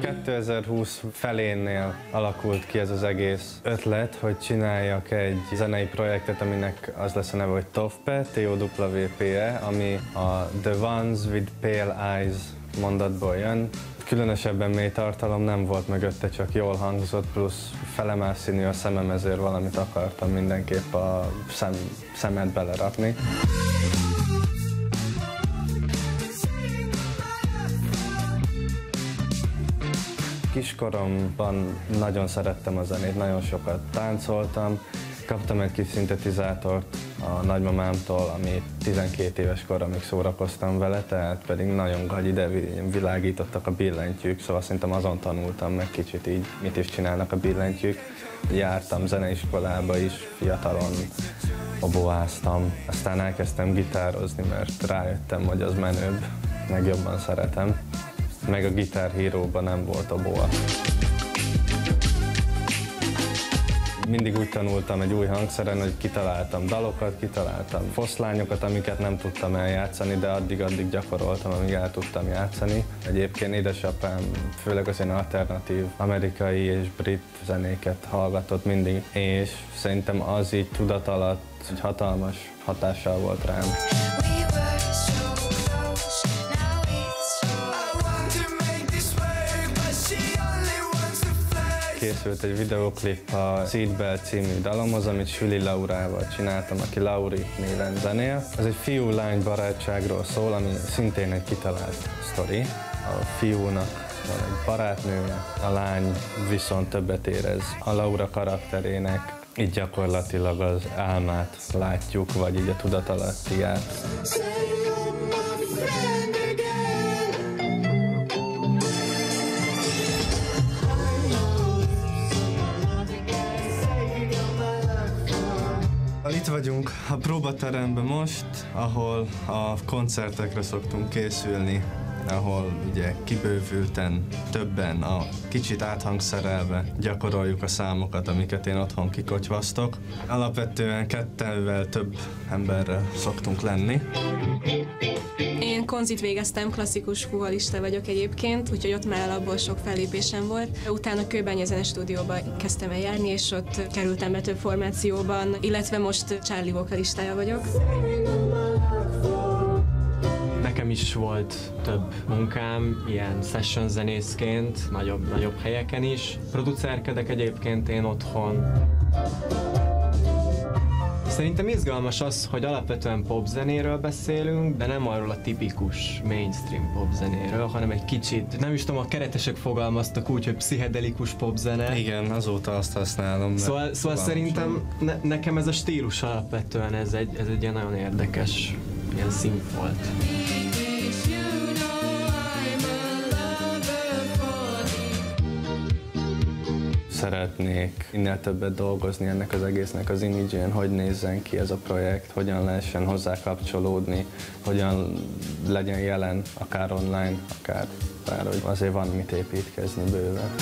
2020 felénél alakult ki ez az egész ötlet, hogy csináljak egy zenei projektet, aminek az lesz a neve, hogy TOVPE, T-O-W-P-E, ami a The Ones with Pale Eyes mondatból jön. Különösebben mély tartalom nem volt mögötte, csak jól hangzott, plusz felemás színű a szemem, ezért valamit akartam mindenképp a szem, szemet belerakni. Kiskoromban nagyon szerettem a zenét, nagyon sokat táncoltam. Kaptam egy kis szintetizátort a nagymamámtól, ami 12 éves koromig szórakoztam vele, tehát pedig nagyon gagyi, de világítottak a billentyűk, szóval szerintem azon tanultam meg kicsit így, mit is csinálnak a billentyűk. Jártam zeneiskolába is, fiatalon oboáztam, aztán elkezdtem gitározni, mert rájöttem, hogy az menőbb, meg jobban szeretem meg a Guitar Hero-ban nem volt a boa. Mindig úgy tanultam egy új hangszeren, hogy kitaláltam dalokat, kitaláltam foszlányokat, amiket nem tudtam eljátszani, de addig-addig gyakoroltam, amíg el tudtam játszani. Egyébként édesapám főleg az ilyen alternatív amerikai és brit zenéket hallgatott mindig, és szerintem az így tudat alatt egy hatalmas hatással volt rám. Készült egy videoklip a Seatbelt című dalomhoz, amit Süli Laurával csináltam, aki Lauri néven zenél. Ez egy fiú-lány barátságról szól, ami szintén egy kitalált sztori. A fiúnak van egy barátnője, a lány viszont többet érez a Laura karakterének, így gyakorlatilag az álmát látjuk, vagy így a tudatalattiát. Say you're my friend Itt vagyunk a próbateremben most, ahol a koncertekre szoktunk készülni, ahol ugye kibővülten, többen, a kicsit áthangszerelve gyakoroljuk a számokat, amiket én otthon kikocsvasztok. Alapvetően kettővel több emberrel szoktunk lenni. Konzit végeztem, klasszikus fuvalista vagyok egyébként, úgyhogy ott már abból sok fellépésem volt. Utána Kőbánya Zene stúdióba kezdtem el járni, és ott kerültem be több formációban, illetve most Charlie vokalistája vagyok. Nekem is volt több munkám, ilyen session zenészként, nagyobb, nagyobb helyeken is. Producerkedek egyébként én otthon. Szerintem izgalmas az, hogy alapvetően popzenéről beszélünk, de nem arról a tipikus mainstream popzenéről, hanem egy kicsit, nem is tudom, a keretesek fogalmaztak úgy, hogy pszichedelikus popzene. Igen, azóta azt használom. Szóval, szóval szerintem ne, nekem ez a stílus alapvetően ez egy, ez egy ilyen nagyon érdekes ilyen színfolt. Szeretnék minél többet dolgozni ennek az egésznek az imidzsén, hogy nézzen ki ez a projekt, hogyan lehessen hozzá kapcsolódni, hogyan legyen jelen, akár online, akár bár, hogy azért van mit építkezni bőven.